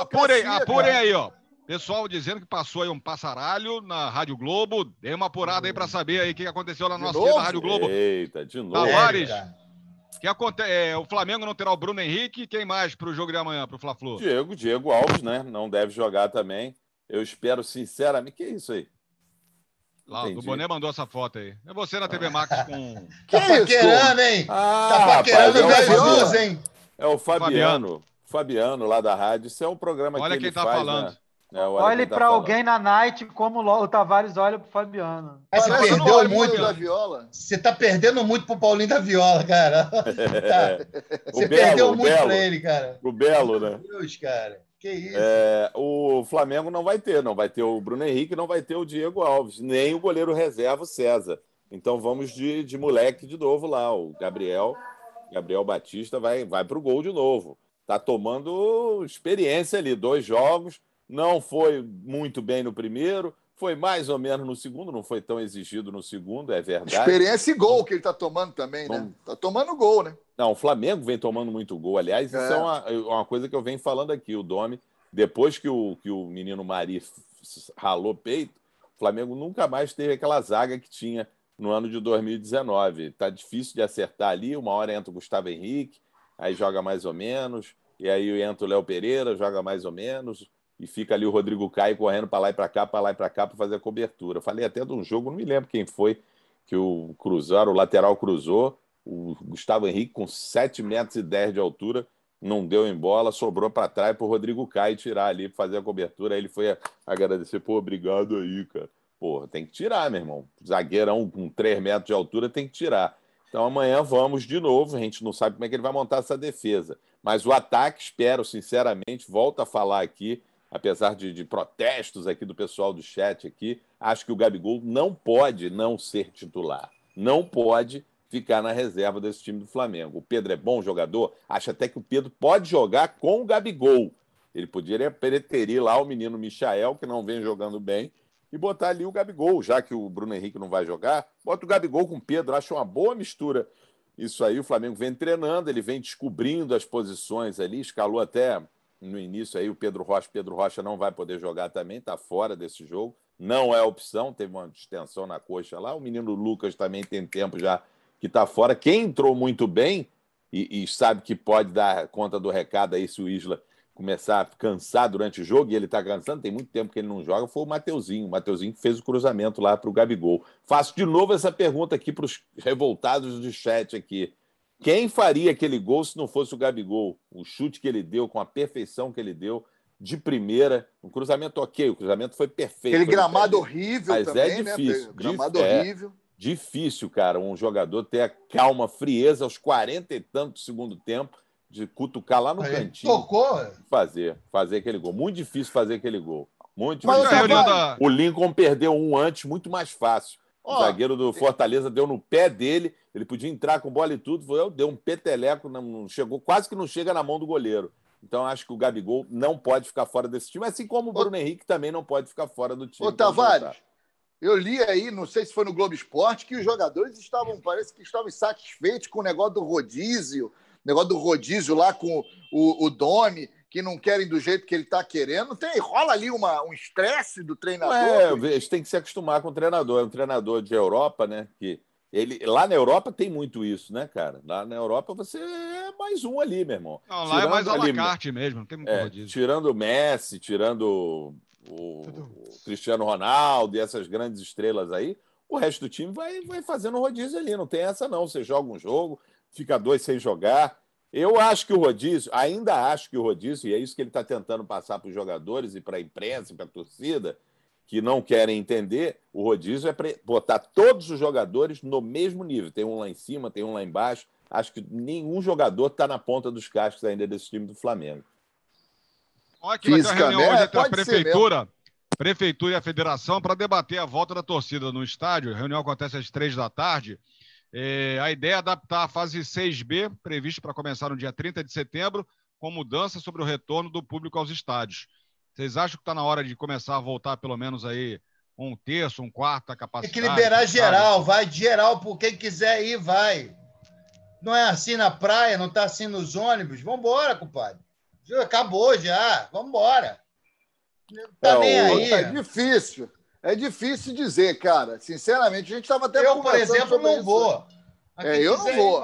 apurem, apurem aí, ó. Pessoal dizendo que passou aí um passaralho na Rádio Globo. Dê uma apurada aí para saber aí o que aconteceu lá na nossa querida Rádio Globo. Eita, de novo. Tavares. Que aconte... É, o Flamengo não terá o Bruno Henrique. Quem mais para o jogo de amanhã, para o Fla-Flu? Diego, Diego Alves, né? Não deve jogar também. Eu espero sinceramente. Que é isso aí? Lá, o Boné mandou essa foto aí. É você na TV Max com. Que tá paquerando, hein? Ah, tá paquerando rapaz, é o hein? É o Fabiano. Fabiano, lá da rádio. Isso é um programa Olha que quem ele tá faz, falando. Né? É, olhe tá para alguém na night como o Tavares olha pro Fabiano. Mas você perdeu muito da Viola. Você tá perdendo muito pro Paulinho da Viola, cara. tá. Você Belo, perdeu muito Belo. para ele, cara. O Belo, né? Meu Deus, cara. Que isso? É, o Flamengo não vai ter, não vai ter o Bruno Henrique, não vai ter o Diego Alves, nem o goleiro reserva, o César. Então vamos de, de moleque de novo lá. O Gabriel, Gabriel Batista vai, vai para o gol de novo. Tá tomando experiência ali, dois jogos. Não foi muito bem no primeiro, foi mais ou menos no segundo, não foi tão exigido no segundo, é verdade. Experiência e gol que ele tá tomando também, né? Tá tomando gol, né? Não, o Flamengo vem tomando muito gol. Aliás, isso é, é uma, uma, coisa que eu venho falando aqui. O Domi, depois que o, que o menino Mari ralou peito, o Flamengo nunca mais teve aquela zaga que tinha no ano de 2019. Tá difícil de acertar ali. Uma hora entra o Gustavo Henrique, aí joga mais ou menos. E aí entra o Léo Pereira, joga mais ou menos e fica ali o Rodrigo Caio correndo para lá e para cá, para lá e para cá para fazer a cobertura. Falei até de um jogo, não me lembro quem foi que o cruzaram, o lateral cruzou, o Gustavo Henrique com 7 metros e 10 de altura, não deu em bola, sobrou para trás para o Rodrigo Caio tirar ali fazer a cobertura. Aí ele foi agradecer, pô, obrigado aí, cara. Porra, tem que tirar, meu irmão. Zagueirão com 3 metros de altura tem que tirar. Então amanhã vamos de novo. A gente não sabe como é que ele vai montar essa defesa. Mas o ataque, espero sinceramente, volto a falar aqui, apesar de, de, protestos aqui do pessoal do chat aqui, acho que o Gabigol não pode não ser titular. Não pode ficar na reserva desse time do Flamengo. O Pedro é bom jogador, acho até que o Pedro pode jogar com o Gabigol. Ele poderia preterir lá o menino Michael, que não vem jogando bem, e botar ali o Gabigol, já que o Bruno Henrique não vai jogar, bota o Gabigol com o Pedro, acho uma boa mistura. Isso aí, o Flamengo vem treinando, ele vem descobrindo as posições ali, escalou até no início aí o Pedro Rocha. Pedro Rocha não vai poder jogar também, está fora desse jogo. Não é opção, teve uma distensão na coxa lá. O menino Lucas também tem tempo já que está fora. Quem entrou muito bem e, e, sabe que pode dar conta do recado aí se o Isla começar a cansar durante o jogo, e ele está cansando, tem muito tempo que ele não joga, foi o Mateuzinho. O Mateuzinho que fez o cruzamento lá para o Gabigol. Faço de novo essa pergunta aqui para os revoltados do chat aqui. Quem faria aquele gol se não fosse o Gabigol? O chute que ele deu, com a perfeição que ele deu, de primeira. Um cruzamento ok, o cruzamento foi perfeito. Aquele gramado horrível Mas também, é difícil. Né? Gramado é horrível. Difícil, cara, um jogador ter a calma, frieza aos 40 e tantos do segundo tempo, de cutucar lá no Aí, cantinho. Tocou? Fazer, fazer aquele gol. Muito difícil fazer aquele gol. Muito Mas difícil. vai- O Lincoln perdeu um antes, muito mais fácil. O Ó, zagueiro do Fortaleza deu no pé dele, ele podia entrar com bola e tudo, foi, deu um peteleco, não, chegou, quase que não chega na mão do goleiro. Então acho que o Gabigol não pode ficar fora desse time, assim como o Bruno Henrique também não pode ficar fora do time. Ô, Tavares, eu li aí, não sei se foi no Globo Esporte, que os jogadores estavam, parece que estavam insatisfeitos com o negócio do rodízio, negócio do rodízio lá com o, o Domi, que não querem do jeito que ele está querendo. Tem, rola ali uma, um estresse do treinador. É, eles têm que se acostumar com o treinador. É um treinador de Europa, né? Que ele, lá na Europa tem muito isso, né, cara? Lá na Europa você é mais um ali, meu irmão. Não, lá é mais à la carte mesmo, não tem muito É, rodízio. tirando o Messi, tirando o, o Cristiano Ronaldo e essas grandes estrelas aí, o resto do time vai, vai fazendo rodízio ali. Não tem essa, não. Você joga um jogo, fica dois sem jogar. Eu acho que o rodízio, ainda acho que o rodízio, e é isso que ele está tentando passar para os jogadores e para a imprensa e para a torcida, que não querem entender, o rodízio é para botar todos os jogadores no mesmo nível. Tem um lá em cima, tem um lá embaixo. Acho que nenhum jogador está na ponta dos cascos ainda desse time do Flamengo. Olha que vai ter uma reunião Fisicamente, hoje entre a prefeitura, prefeitura e a federação para debater a volta da torcida no estádio. A reunião acontece às três da tarde. É, a ideia é adaptar a fase 6B, prevista para começar no dia 30 de setembro, com mudança sobre o retorno do público aos estádios. Vocês acham que está na hora de começar a voltar pelo menos aí um terço, um quarto da Tem capacidade? que liberar geral, vai de geral, por quem quiser ir, vai. Não é assim na praia, não tá assim nos ônibus. Vambora, compadre. Acabou já. Vamos embora. Tá é, nem aí. É difícil. É difícil dizer, cara. Sinceramente, a gente estava até Eu, por exemplo, não isso. vou. É, eu não vou.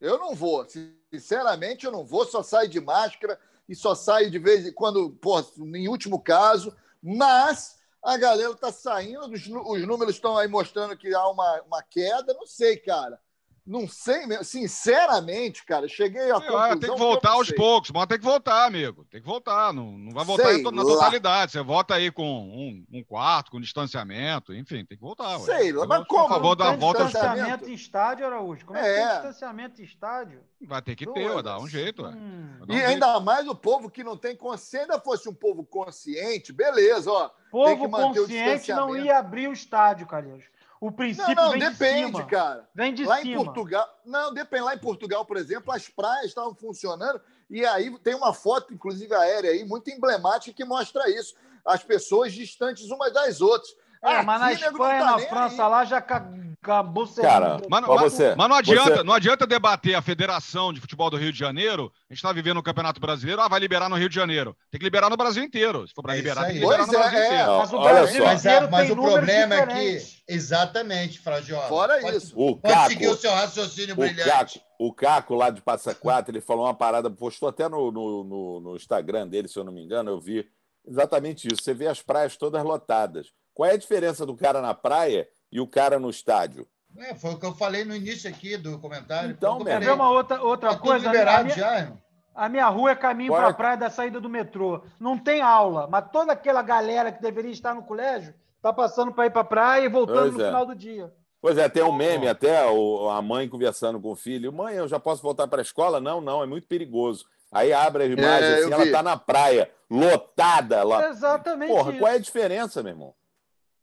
Eu não vou. Sinceramente, eu não vou. Só saio de máscara e só saio de vez em quando, pô, em último caso. Mas a galera está saindo, os, os números estão aí mostrando que há uma, uma queda. Não sei, cara. Não sei, sinceramente, cara, cheguei a conclusão... tem que voltar que aos sei. poucos, mas tem que voltar, amigo. Tem que voltar, não, não vai voltar sei na totalidade. Você volta aí com um, um, quarto, com distanciamento, enfim, tem que voltar. Sei lá, mas como? Por favor, dar volta distanciamento em estádio, Araújo? Como é, é que tem distanciamento em estádio? Vai ter que ter, vai dar um jeito. Hum. Um e jeito. ainda mais o povo que não tem consciência. Se ainda fosse um povo consciente, beleza, ó. Povo consciente não ia abrir o estádio, Calheiros. O princípio não, não, vem depende, de cima. cara. Vem de lá cima. em Portugal, não, depende. Lá em Portugal, por exemplo, as praias estavam funcionando e aí tem uma foto, inclusive aérea aí, muito emblemática que mostra isso. As pessoas distantes umas das outras. É, mas na Espanha, tá na França, aí. lá já acabou sendo. Cara, mas, mas, você, mas não, adianta, você... não adianta debater a Federação de Futebol do Rio de Janeiro. A gente está vivendo o Campeonato Brasileiro, ah, vai liberar no Rio de Janeiro. Tem que liberar no Brasil inteiro. Se for para é liberar, tem que liberar no é, Brasil é, inteiro. Mas o Brasil mas, mas o problema é que. Exatamente, Frajola. Fora pode, isso. O pode Caco, seguir o seu raciocínio o brilhante. Caco, o Caco, lá de Passa Quatro, ele falou uma parada, postou até no, no, no, no Instagram dele, se eu não me engano, eu vi exatamente isso. Você vê as praias todas lotadas. Qual é a diferença do cara na praia e o cara no estádio? É, foi o que eu falei no início aqui do comentário. Então, Quer ver uma outra, outra tá coisa? Liberado a minha, já, irmão. A minha rua é caminho para a praia da saída do metrô. Não tem aula, mas toda aquela galera que deveria estar no colégio está passando para ir para a praia e voltando pois no é. final do dia. Pois é, tem um meme até, a mãe conversando com o filho. Mãe, eu já posso voltar para a escola? Não, não, é muito perigoso. Aí abre a imagem é, assim, ela está na praia, lotada lá. Exatamente. Porra, isso. qual é a diferença, meu irmão?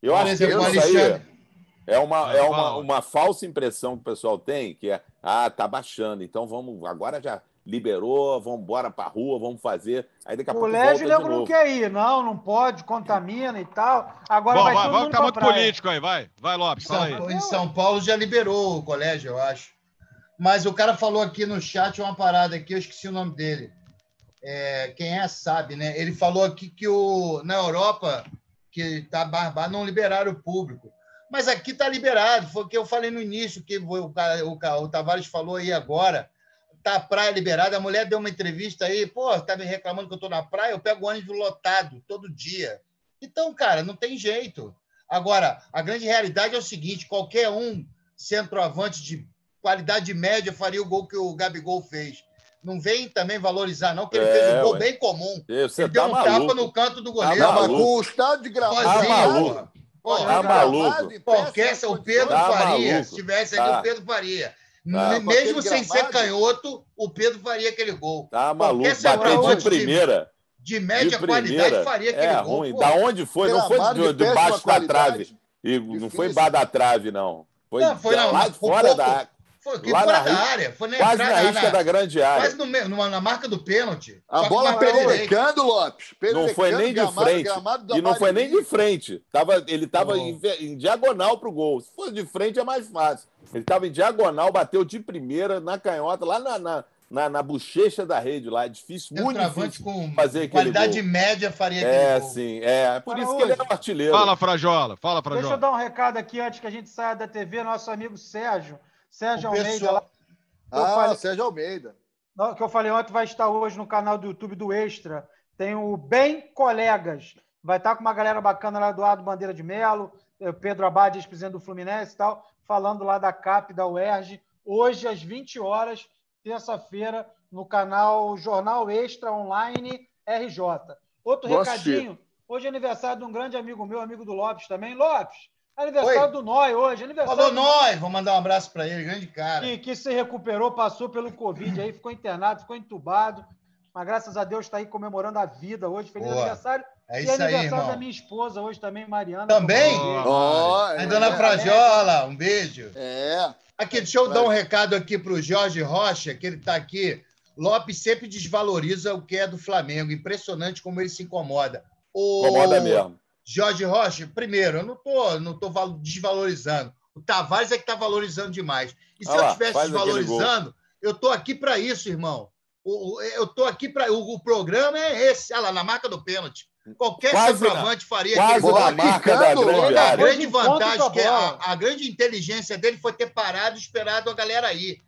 Eu acho que isso aí é uma, é uma, uma falsa impressão que o pessoal tem, que é, ah, tá baixando, então vamos, agora já liberou, vamos embora pra rua, vamos fazer. Aí daqui a o pouco colégio volta não quer ir, não, não pode, contamina e tal. Agora Bom, vai, vai, todo vai mundo ficar muito praia. político aí, vai. Vai, Lopes, São, fala aí. Em São Paulo já liberou o colégio, eu acho. Mas o cara falou aqui no chat uma parada aqui, eu esqueci o nome dele. É, quem é sabe, né? Ele falou aqui que o, na Europa que está barbado, não liberaram o público. Mas aqui está liberado, foi o que eu falei no início, que o, o, o, Tavares falou aí agora. Está a praia liberada, a mulher deu uma entrevista aí, pô, está me reclamando que eu estou na praia, eu pego ônibus lotado todo dia. Então, cara, não tem jeito. Agora, a grande realidade é o seguinte: qualquer um centroavante de qualidade média faria o gol que o Gabigol fez não vem também valorizar, não, que ele é, fez um gol ué. bem comum. Você ele tá deu um maluco. tapa no canto do goleiro. Tá com o estado de gramado. Tá maluco. Porra, tá maluco. Qualquer, o Pedro tá Faria, maluco. se tivesse ali, tá. o Pedro Faria. Tá. Mesmo sem gramado, ser canhoto, o Pedro faria aquele gol. Tá maluco. Bateu de primeira. De, de média de qualidade, faria aquele é, gol. Ruim. Da onde foi? Não foi de, de baixo da trave. E não foi embaixo da trave, não. Foi, não, foi não, lá de fora da foi lá fora da área. Foi na quase na risca na, da grande área. Quase no, numa, na marca do pênalti. A bola pererecando, Lopes. Não foi nem de gramado, frente. Gramado e não foi nem de frente. Tava, ele estava oh. em, em, diagonal para o gol. Se fosse de frente é mais fácil. Ele estava em diagonal, bateu de primeira na canhota, lá na, na, na, na bochecha da rede lá. É difícil, muito difícil com fazer aquele qualidade gol. média faria É, gol. sim. É, por Para isso hoje. que ele é um artilheiro. Fala, Frajola. Fala, Frajola. Deixa eu dar um recado aqui antes que a gente saia da TV. Nosso amigo Sérgio. Sérgio O Almeida, pessoal- lá, Ah, falei- Sérgio Almeida. Que eu falei ontem, vai estar hoje no canal do YouTube do Extra. Tem o Bem Colegas. Vai estar com uma galera bacana lá, Eduardo Bandeira de Melo, eh, Pedro Abad, ex-presidente do Fluminense e tal, falando lá da CAP, da UERJ, hoje às 20 horas, terça-feira, no canal Jornal Extra Online RJ. Outro Vou recadinho, hoje é aniversário de um grande amigo meu, amigo do Lopes também. Lopes, aniversário Oi. do Noi hoje, aniversário Falou do nós, vou mandar um abraço para ele, grande cara. que, que se recuperou, passou pelo Covid aí, ficou internado, ficou entubado. Mas graças a Deus está aí comemorando a vida hoje. Feliz Boa. aniversário. É e isso aí, aniversário irmão. da minha esposa hoje também, Mariana. Também? Ó, A é, dona Frajola, um beijo. É. Aqui, deixa eu dar um recado aqui para o Jorge Rocha, que ele está aqui. Lopes sempre desvaloriza o que é do Flamengo. Impressionante como ele se incomoda. O Incomoda mesmo. Jorge Rocha, primeiro, eu não estou não tô val- desvalorizando. O Tavares é que está valorizando demais. E se Olha eu estivesse desvalorizando, eu estou aqui para isso, irmão. O, eu tô aqui para o, o, programa é esse, olha lá, na marca do pênalti. Qualquer quase centroavante faria quase aquele na marca da grande A grande vantagem, que é a, a, grande inteligência dele foi ter parado e esperado a galera aí.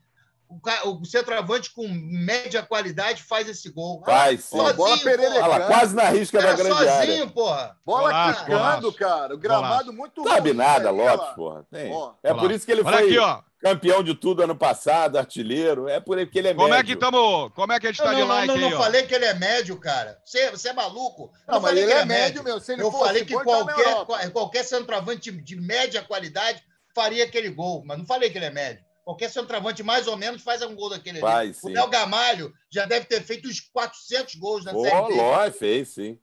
O, centroavante com média qualidade faz esse gol. Faz, sim. Sozinho, bola Olha lá, quase na risca da grande sozinho, área. porra. Bola quicando, cara. O gramado muito Sabe ruim, nada, né? Lopes, porra. É por isso que ele Olha foi... Aqui, ó campeão de tudo ano passado, artilheiro. É por que ele é como médio. É que tamo, como é que a gente tá não, de like não, não, aí, não falei que ele é médio, cara. Você, você é maluco? Não, não mas ele, ele é médio, meu. Se ele eu falei que qualquer, qualquer centroavante de média qualidade faria aquele gol, mas não falei que ele é médio. Qualquer centroavante, mais ou menos, faz um gol daquele Vai, O Léo Gamalho já deve ter feito uns 400 gols na Série B. Lógico, fez, sim.